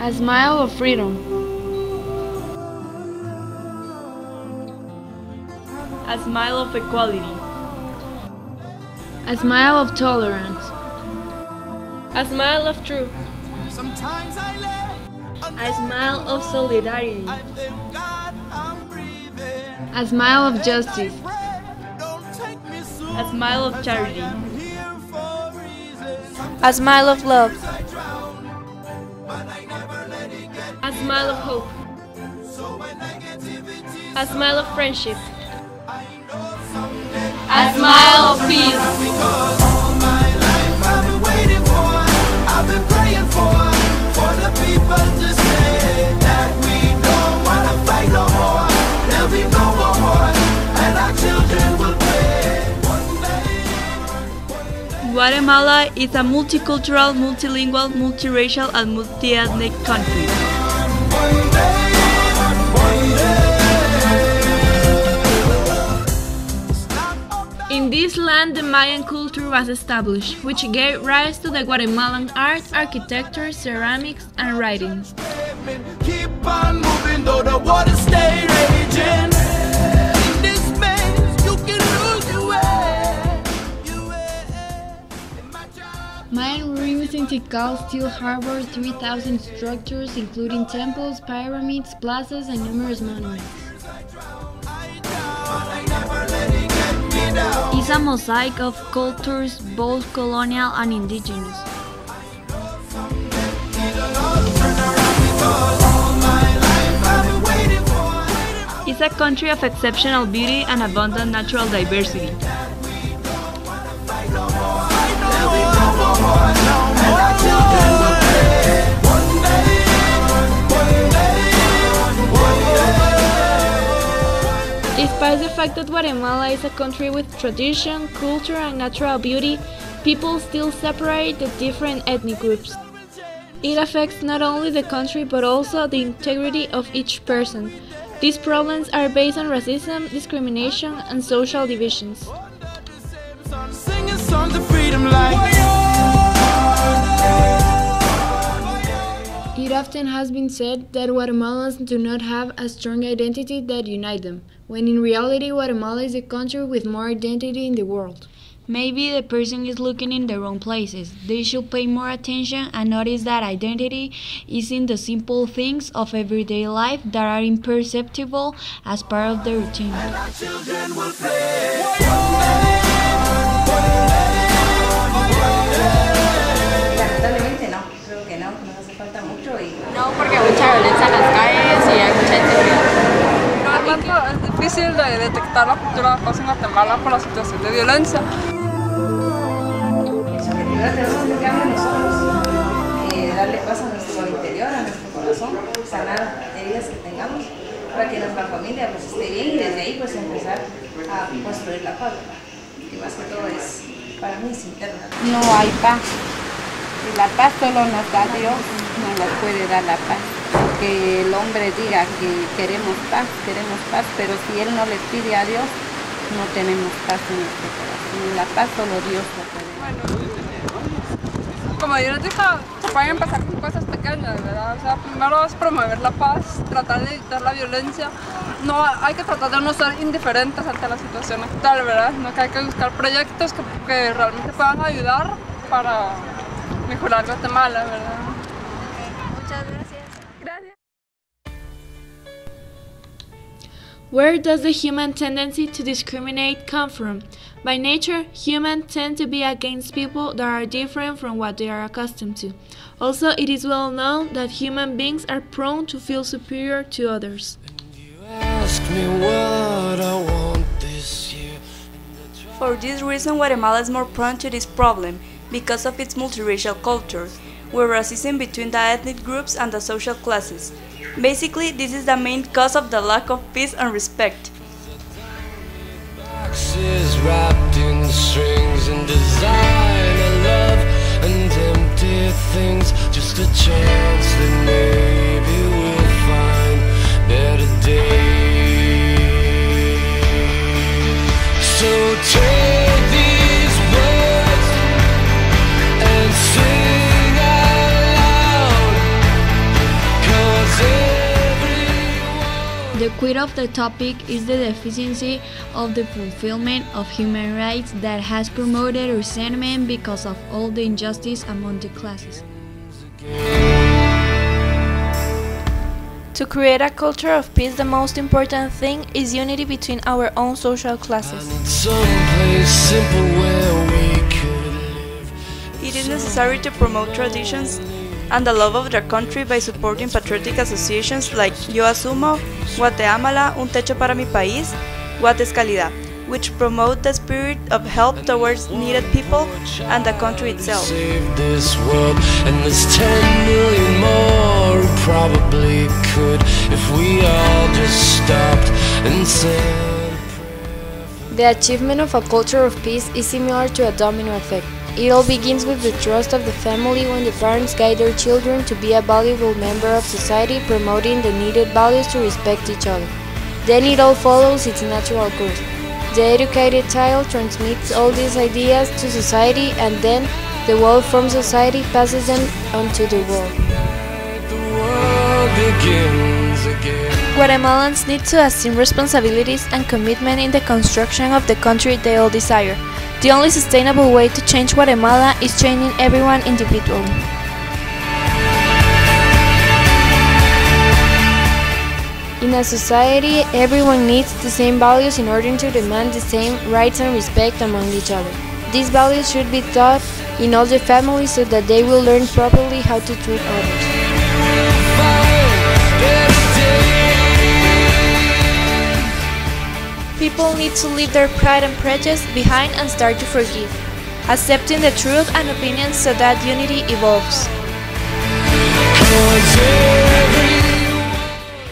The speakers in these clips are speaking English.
A smile of freedom. A smile of equality. A smile of tolerance. A smile of truth. Sometimes I lay A smile of solidarity. I thank God I'm breathing. A smile of justice. Don't take me so A smile of charity. here for reasons. A smile of love. Smile of hope. A smile of friendship. A smile of peace. Guatemala is a multicultural, multilingual, multiracial, and multi-ethnic country. In this land, the Mayan culture was established, which gave rise to the Guatemalan art, architecture, ceramics, and writing. Mayan ruins in Tikal still harbor 3,000 structures, including temples, pyramids, plazas, and numerous monuments. It's a mosaic of cultures, both colonial and indigenous. It's a country of exceptional beauty and abundant natural diversity. Fact that Guatemala is a country with tradition, culture, and natural beauty, people still separate the different ethnic groups. It affects not only the country but also the integrity of each person. These problems are based on racism, discrimination, and social divisions. It often has been said that Guatemalans do not have a strong identity that unites them, when in reality Guatemala is the country with more identity in the world. Maybe the person is looking in the wrong places. They should pay more attention and notice that identity is in the simple things of everyday life that are imperceptible as part of the routine. Porque hay mucha violencia en las calles y hay mucha inseguridad. Es difícil de detectar la cultura de paz en Guatemala por la situación de violencia. sobre todo tenemos que cambiar nosotros, eh, darle paz a nuestro interior, a nuestro corazón, sanar heridas que tengamos para que nuestra familia pues esté bien y desde ahí pues empezar a construir la paz, ¿verdad? que más que todo es, para mí es interna. no hay paz. Y la paz solo nos da Dios, no nos puede dar la paz. Que el hombre diga que queremos paz, queremos paz, pero si él no le pide a Dios, no tenemos paz en nuestro corazón. Y la paz solo Dios la puede dar. Como yo les dije, pueden empezar con cosas pequeñas, ¿verdad? O sea, primero es promover la paz, tratar de evitar la violencia. No, hay que tratar de no ser indiferentes ante la situación actual, ¿verdad? No que hay que buscar proyectos que realmente puedan ayudar para mejorar Guatemala, ¿verdad? Muchas gracias. Gracias. Where does the human tendency to discriminate come from? By nature, humans tend to be against people that are different from what they are accustomed to. Also, it is well known that human beings are prone to feel superior to others. Ask me what I want this year. For this reason, Guatemala is more prone to this problem because of its multiracial culture, where racism between the ethnic groups and the social classes. Basically, this is the main cause of the lack of peace and respect. The quid of the topic is the deficiency of the fulfillment of human rights that has promoted resentment because of all the injustice among the classes. To create a culture of peace, the most important thing is unity between our own social classes. It is necessary to promote traditions and the love of their country by supporting patriotic associations like Yo Asumo, Guatemala, Un Techo para mi País, Guates Calidad, which promote the spirit of help towards needed people and the country itself. Save this world, and there's 10 million more who probably could if we all just stopped and said. The achievement of a culture of peace is similar to a domino effect. It all begins with the trust of the family when the parents guide their children to be a valuable member of society, promoting the needed values to respect each other. Then it all follows its natural course. The educated child transmits all these ideas to society and then the well-formed society passes them on to the world. World. Guatemalans need to assume responsibilities and commitment in the construction of the country they all desire. The only sustainable way to change Guatemala is changing everyone individually. In a society, everyone needs the same values in order to demand the same rights and respect among each other. These values should be taught in all the families so that they will learn properly how to treat others. People need to leave their pride and prejudice behind and start to forgive, accepting the truth and opinions so that unity evolves.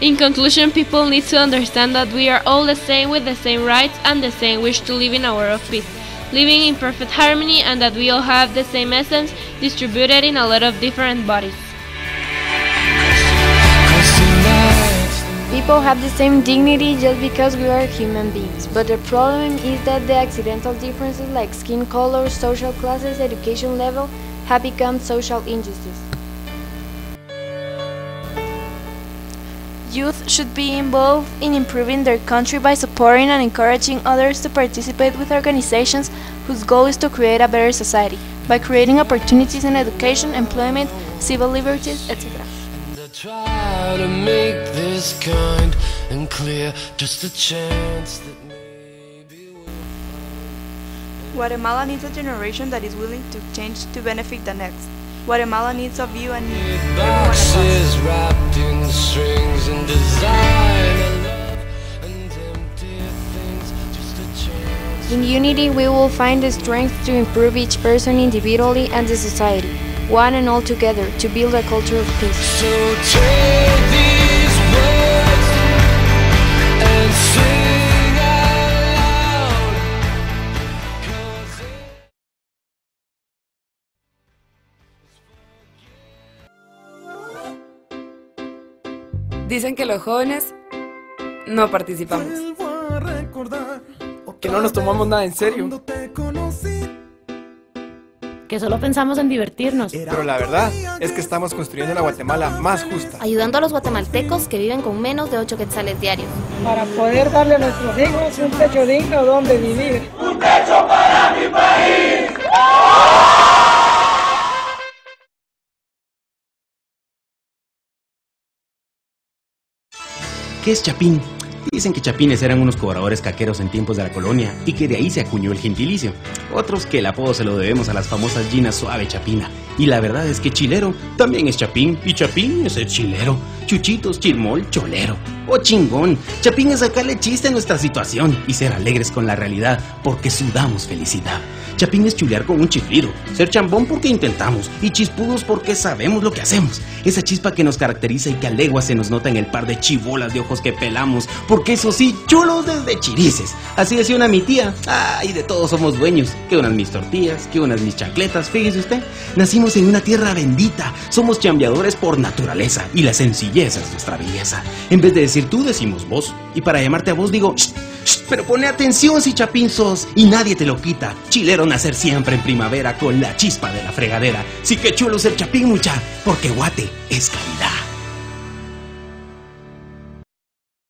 In conclusion, people need to understand that we are all the same with the same rights and the same wish to live in a world of peace, living in perfect harmony, and that we all have the same essence distributed in a lot of different bodies. People have the same dignity just because we are human beings, but the problem is that the accidental differences like skin color, social classes, education level have become social injustices. Youth should be involved in improving their country by supporting and encouraging others to participate with organizations whose goal is to create a better society by creating opportunities in education, employment, civil liberties, etc. Try to make this kind and clear, just a chance that maybe we'll Guatemala needs a generation that is willing to change to benefit the next. Guatemala needs of you and me, every one of us. boxes wrapped in strings and design of love and empty things, just a chance. In unity, we will find the strength to improve each person individually and the society, one and all together, to build a culture of peace. So take these words and sing out loud. 'Cause Dicen que los jóvenes no participamos. Que no nos tomamos nada en serio. Que solo pensamos en divertirnos, Pero la verdad es que estamos construyendo una Guatemala más justa. ayudando a los guatemaltecos que viven con menos de 8 quetzales diarios. para poder darle a nuestros hijos un techo digno donde vivir. ¿Qué es chapín? Dicen que chapines eran unos cobradores caqueros en tiempos de la colonia y que de ahí se acuñó el gentilicio. Otros que el apodo se lo debemos a las famosas ginas suave chapina. Y la verdad es que chilero también es chapín y chapín es el chilero. Chuchitos, chilmol, cholero. O chingón. Chapín es sacarle chiste a nuestra situación y ser alegres con la realidad porque sudamos felicidad. Chapín es chulear con un chiflido, ser chambón porque intentamos y chispudos porque sabemos lo que hacemos. Esa chispa que nos caracteriza y que a leguas se nos nota en el par de chibolas de ojos que pelamos, porque eso sí, chulos desde chirices. Así decía una mi tía, ay, de todos somos dueños, que unas mis tortillas, que unas mis chancletas, fíjese usted. Nacimos en una tierra bendita, somos chambeadores por naturaleza y la sencillez es nuestra belleza. En vez de decir tú, decimos vos. Y para llamarte a vos digo, "Shh, shh, pero pone atención si chapín sos y nadie te lo quita. Chilero nacer siempre en primavera con la chispa de la fregadera. Sí que chulo ser chapín mucha, porque guate es calidad.